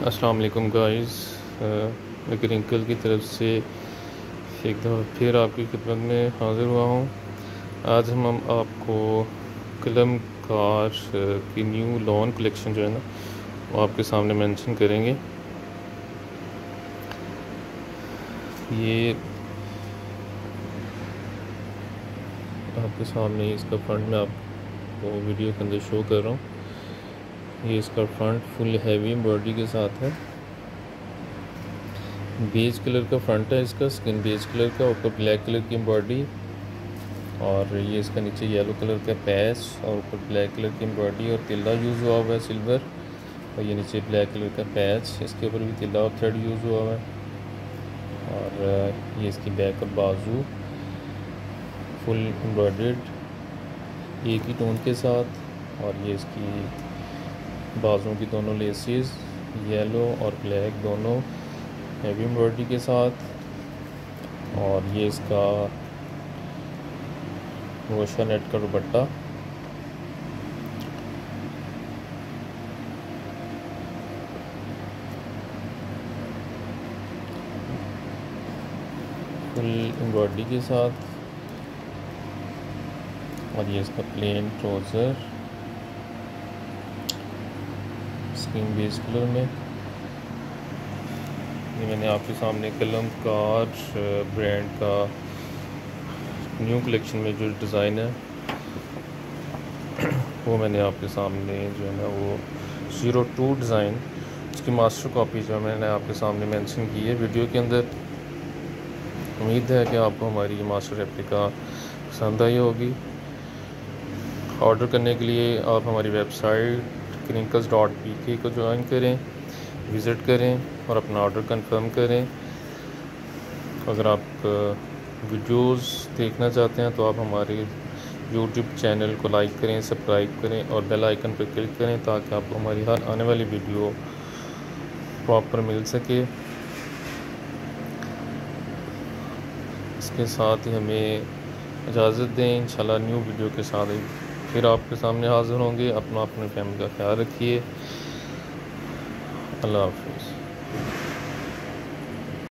अस्सलाम वालेकुम गाइस मैं रिंकल की तरफ़ से एक दफ़ा फिर आपकी खिदमत में हाज़िर हुआ हूँ। आज हम हम आपको कलम कार की न्यू लॉन कलेक्शन जो है ना, वो आपके सामने मेंशन करेंगे। ये आपके सामने इसका फ्रंट में आपको वीडियो के अंदर शो कर रहा हूँ। ये इसका फ्रंट फुल हैवी एम्ब्रॉयडरी के साथ है। बेज कलर का फ्रंट है इसका स्किन बेज कलर का, ऊपर ब्लैक कलर की एम्ब्रॉयडरी और ये इसका नीचे येलो कलर का पैच और ऊपर ब्लैक कलर की एम्ब्रॉयडरी और तिल्ला यूज़ हुआ हुआ है सिल्वर और ये नीचे ब्लैक कलर का पैच इसके ऊपर भी तिल्ला और थ्रेड यूज़ हुआ हुआ है और, ये इसकी बैक और बाजू फुल एम्ब्रॉयड एक ही टोन के साथ और ये इसकी बाजू की दोनों लेसेस येलो और ब्लैक दोनों हैवी एम्ब्रॉयडरी के साथ। और ये इसका रोशा नेट का दुपट्टा। फुल एम्ब्रॉयडरी के साथ। और ये इसका plain trouser screen base colour में। ये मैंने आपके सामने कलम कार ब्रांड का न्यू कलेक्शन में जो डिज़ाइन है, वो मैंने आपके सामने जो है ना, वो ज़ीरो टू डिज़ाइन उसकी मास्टर कॉपी जो मैंने आपके सामने मेंशन की है वीडियो के अंदर। उम्मीद है कि आपको हमारी ये मास्टर रेप्लिका पसंद आई होगी। ऑर्डर करने के लिए आप हमारी वेबसाइट क्रिंकल्स डॉट पी के को ज्वाइन करें विज़िट करें और अपना ऑर्डर कंफर्म करें। अगर आप वीडियोस देखना चाहते हैं तो आप हमारे यूट्यूब चैनल को लाइक करें सब्सक्राइब करें और बेल आइकन पर क्लिक करें ताकि आपको हमारी हर आने वाली वीडियो प्रॉपर मिल सके। इसके साथ ही हमें इजाज़त दें। इंशाल्लाह न्यू वीडियो के साथ फिर आपके सामने हाजिर होंगे। अपना अपने फैमिली का ख्याल रखिए। अल्लाह हाफिज़।